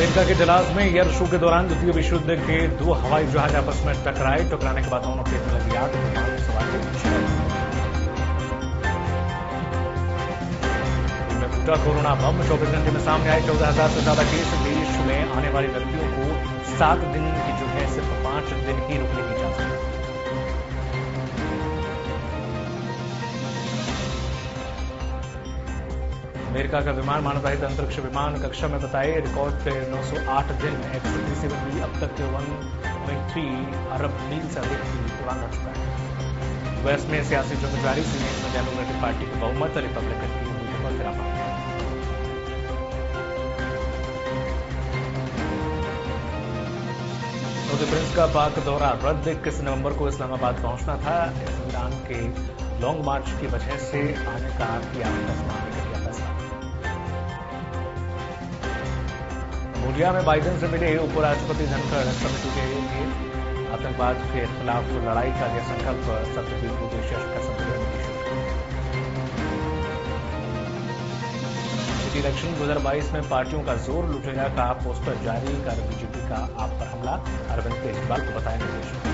America के Dallas में air show के दौरान द्वितीय विश्व युद्ध के दो हवाई जहाज़ आपस में टकराए। टकराने के बाद दोनों के में लगी कोरोना बम, चौबीस घंटे में सामने आए। चौदह हज़ार से ज़्यादा केस देश में आने वाली व्यक्तियों को सात दिन की जो है, सिर्फ़ पाँच दिन ही रुकने की जा इजाज़त। अमेरिका का विमान मानव रहित अंतरिक्ष विमान कक्षा में बताए, रिकॉर्ड 908 दिन। में एक्स भी अब तक 1.3 अरब मील से अधिक की उड़ान भर चुका है। यूएस में सियासी जारी सीनेट में डेमोक्रेटिक पार्टी की बहुमत, रिपब्लिकन की उम्मीदों पर गिरावट प्रिंस का पाक दौरा, रद्द। इक्कीस नवंबर को इस्लामाबाद पहुँचना था। ईरान के लॉन्ग मार्च की वजह से आने का किया मूलिया में बाइडेन से मिले उपराष्ट्रपति धनखड़ समिति के आतंकवाद के खिलाफ लड़ाई का यह संकल्प की उद्देश्य का सम्मेलन सिटी इलेक्शन 2022 में पार्टियों का ज़ोर लुटेगा का पोस्टर जारी कर बीजेपी का आप पर हमला। अरविंद केजरीवाल को बताया निर्देश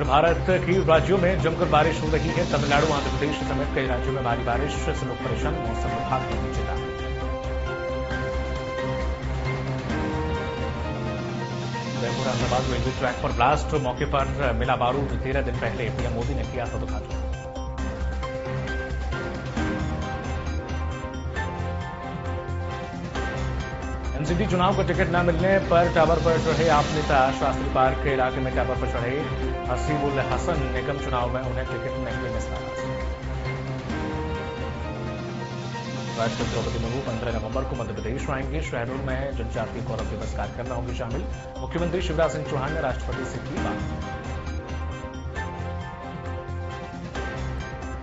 भारत की राज्यों में जमकर बारिश हो रही है। तमिलनाडु आंध्र प्रदेश समेत कई राज्यों में भारी बारिश। से लोग परेशान मौसम विभाग की दी चेतावनी जयपुर अहमदाबाद रेलवे ट्रैक पर ब्लास्ट। मौके पर मिला बारूद। तेरह दिन पहले पीएम मोदी ने किया था उद्घाटन चुनाव का टिकट न मिलने पर टावर पर चढ़े आप नेता, शास्त्री पार्क के इलाके में टावर पर चढ़े हसीबुल हसन, निगम चुनाव में उन्हें टिकट नहीं मिलने से राष्ट्रपति द्रौपदी मुर्मू पंद्रह नवंबर को मध्य प्रदेश आएँगे। शहरों में जनजातीय गौरव दिवस कार्यक्रम में होंगे शामिल। मुख्यमंत्री शिवराज सिंह चौहान ने राष्ट्रपति से की बात।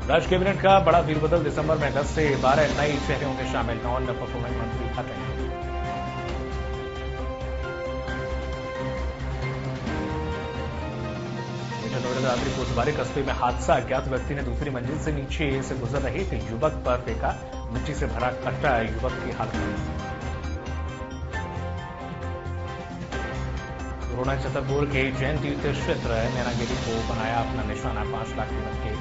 राज्य कैबिनेट का बड़ा फेरबदल दिसंबर में दस से बारह नए चेहरे होंगे शामिल। नॉन परफॉर्मिंग मंत्री हटेंगे नवरात्रि कोतवारी कस्बे में हादसा, अज्ञात व्यक्ति ने दूसरी मंजिल से नीचे से गुजर रहे थे। युवक पर फेंका मिट्टी से भरा कट्टा युवक की हालत कोरोना छतरपुर के जैन तीर्थ क्षेत्र नैनागिरी को बनाया अपना निशाना। पाँच लाख कीमत के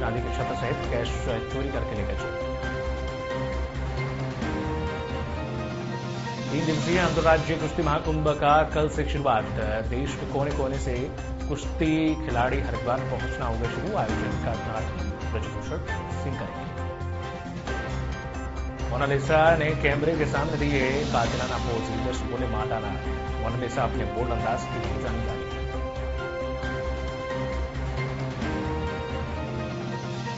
चांदी के छत्र सहित कैश चोरी करके लेकर चले तीन दिवसीय अंतर्राज्यीय कुश्ती महाकुंभ का कल से शुरुआत देश के कोने कोने से कुश्ती खिलाड़ी हरिद्वार पहुँचना होगा शुरू। आयोजन का उद्घाटन ब्रजभूषण सिंह करेंगे। मोनालिसा ने कैमरे के सामने दिए कातिलाना पोज। लीडर्स बोले माटाना मोनालिसा अपने बोल्ड अंदाज की जानी जाती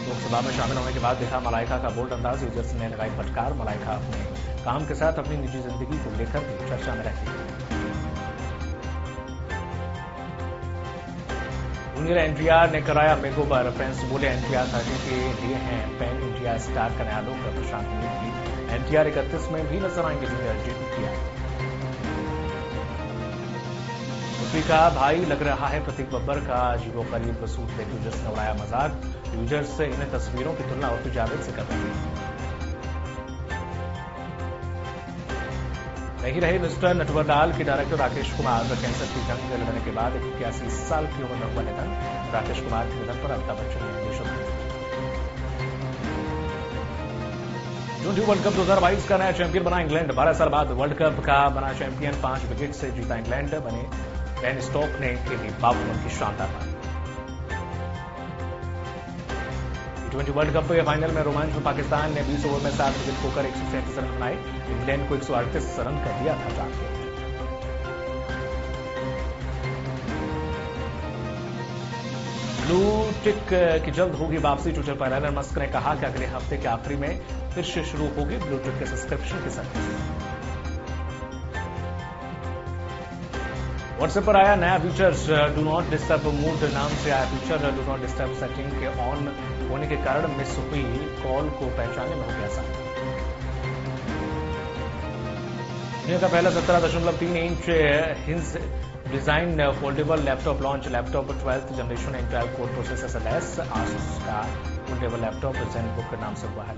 लोकसभा में शामिल होने के बाद देखा, मलाइका का बोल्ड अंदाज। यूज़र्स ने लगाई फटकार। मलाइका अपने काम के साथ अपनी निजी ज़िंदगी को लेकर भी चर्चा में रहती है। जूनियर एनटीआर ने कराया मेगो पर फैंस बोले एनटीआर थर्टी के लिए हैं। पैन इंडिया स्टार का नया लोग प्रशांत की एनटीआर इकतीस में भी नज़र आएँगे जूनियर जीत किया। का भाई लग रहा है प्रतीक बब्बर का ज़ीरो करीब सूट लेकर यूज़र्स ने उड़ाया मज़ाक। यूज़र्स इन तस्वीरों की तुलना उर्फी जावेद से कर रहे हैं। नहीं रहे, मिस्टर नटवरलाल के डायरेक्टर राकेश कुमार कैंसर की जंग लड़ने के बाद इक्यासी साल की उम्र में हुआ निधन राकेश कुमार के निधन पर अमिताभ बच्चन ने जून वर्ल्ड कप 2022 का नया चैंपियन बना इंग्लैंड, बारह साल बाद वर्ल्ड कप का बना चैंपियन, पाँच विकेट से जीता इंग्लैंड, बने बेन स्टोक ने खेली रन की शानदार पारी ट्वेंटी वर्ल्ड कप के फाइनल में रोमांच में पाकिस्तान ने 20 ओवर में सात विकेट खोकर एक सौ सैंतीस रन बनाए। इंग्लैंड को एक रन कर दिया था टारगेट ब्लू टिक की जल्द होगी वापसी। ट्विटर पर एलन मस्क ने कहा कि अगले हफ़्ते के आखिरी में फिर से शुरू होगी ब्लू टिक के सब्सक्रिप्शन की सर्विस। व्हाट्सएप पर आया नया feature do not disturb mood नाम से आया feature do not disturb setting के ऑन होने के कारण मिस हुई कॉल को पहचानने में हो गया आसान दुनिया का पहला सत्रह दशमलव तीन inch hints design foldable laptop launch laptop twelfth generation Intel core processor less Asus का फोल्डेबल लैपटॉप जेन बुक नाम से हुआ है।